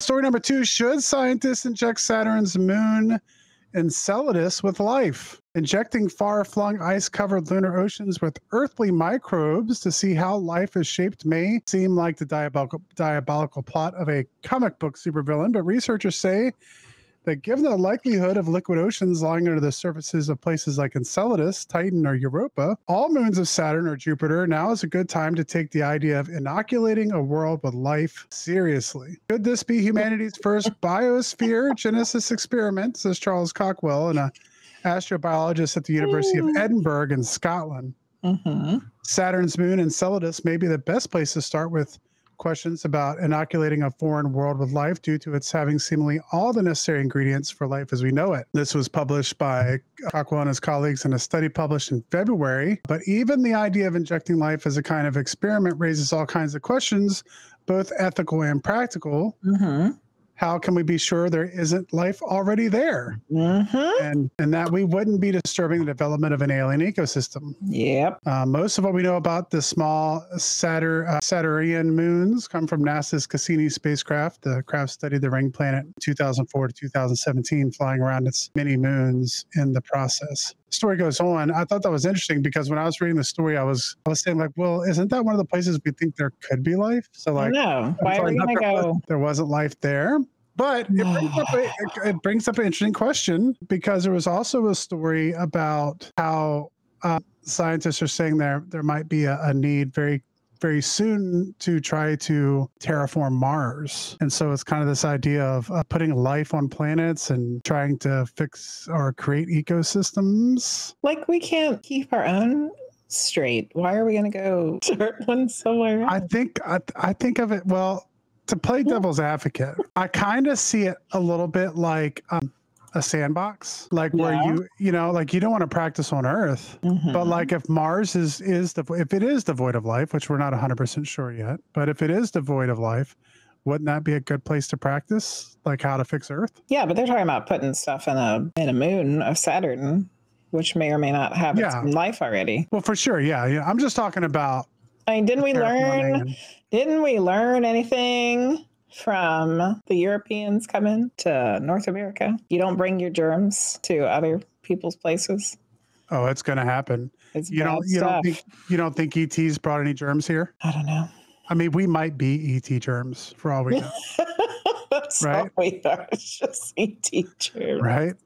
Story number two Should scientists inject Saturn's moon Enceladus with life? Injecting far flung ice covered lunar oceans with earthly microbes to see how life is shaped may seem like the diabolical, diabolical plot of a comic book supervillain, but researchers say that given the likelihood of liquid oceans lying under the surfaces of places like Enceladus, Titan, or Europa, all moons of Saturn or Jupiter, now is a good time to take the idea of inoculating a world with life seriously. Could this be humanity's first biosphere genesis experiment, says Charles Cockell, an astrobiologist at the University of Edinburgh in Scotland? Mm-hmm. Saturn's moon, Enceladus, may be the best place to start with questions about inoculating a foreign world with life due to its having seemingly all the necessary ingredients for life as we know it. This was published by Cockell and his colleagues in a study published in February. But even the idea of injecting life as a kind of experiment raises all kinds of questions, both ethical and practical. Mm-hmm how can we be sure there isn't life already there? Mm-hmm. and and that we wouldn't be disturbing the development of an alien ecosystem. Yep. Uh, most of what we know about the small Saturn, uh, saturnian moons come from nasa's cassini spacecraft the craft studied the ring planet 2004 to 2017 flying around its many moons in the process. Story goes on. I thought that was interesting because when i was reading the story i was i was saying like well isn't that one of the places we think there could be life? So like no why are we gonna go? there wasn't life there but it brings, up a, it brings up an interesting question because there was also a story about how uh, scientists are saying there there might be a, a need very very soon to try to terraform Mars. And so it's kind of this idea of uh, putting life on planets and trying to fix or create ecosystems. Like we can't keep our own straight. Why are we going to go start one somewhere? Else? I think I, I think of it well to play devil's advocate, I kind of see it a little bit like um, a sandbox, like yeah. where you, you know, like you don't want to practice on Earth, mm-hmm. but like if Mars is is the if it is devoid of life, which we're not hundred percent sure yet, but if it is devoid of life, wouldn't that be a good place to practice, like how to fix Earth? Yeah, but they're talking about putting stuff in a in a moon of Saturn, which may or may not have yeah. its life already. Well, for sure, yeah, yeah. I'm just talking about I mean, didn't we learn? Didn't we learn anything from the Europeans coming to North America? You don't bring your germs to other people's places. Oh, it's going to happen. It's you don't. You don't think you don't think ET's brought any germs here? I don't know. I mean, we might be ET germs for all we know. That's right? all we are. It's just ET germs. Right.